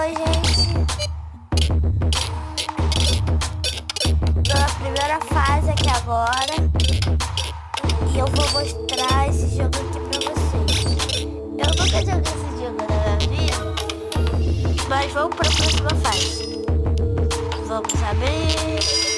Oi, gente. Tô na primeira fase aqui agora. E eu vou mostrar esse jogo aqui pra vocês. Eu nunca joguei esse jogo na minha vida. Mas vamos pra próxima fase. Vamos abrir.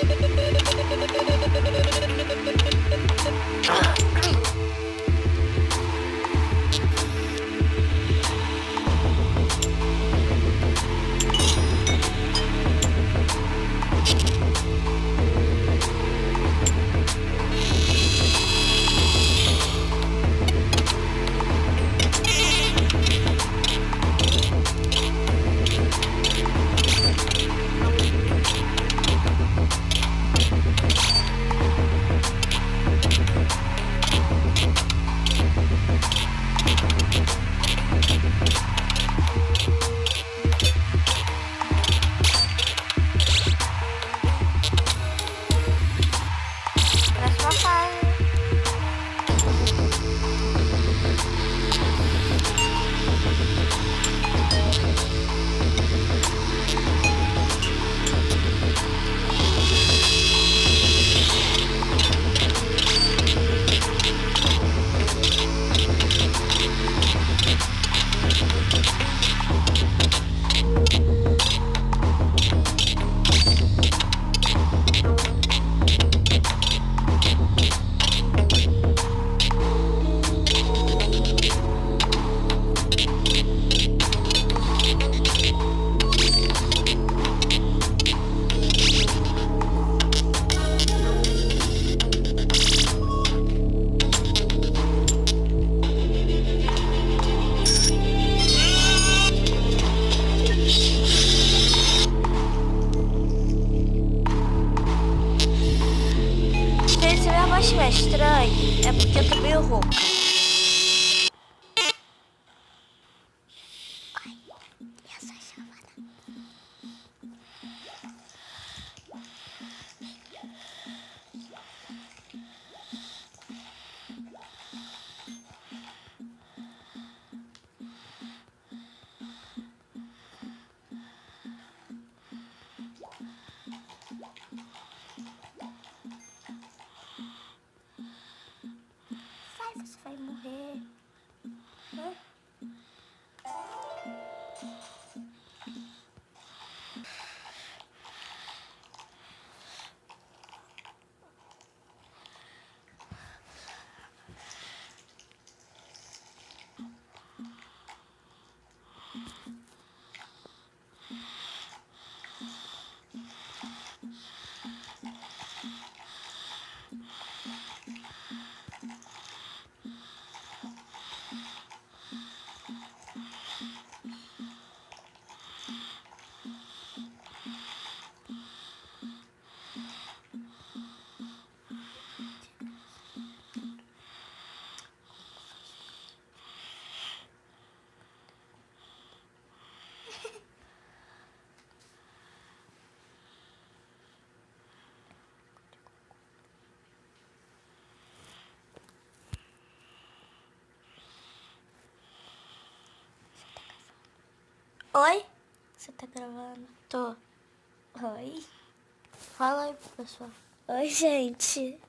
Se minha voz estiver estranha, é porque eu tô meio rouca. Oi? Você tá gravando? Tô. Oi. Fala aí, pessoal. Oi, gente.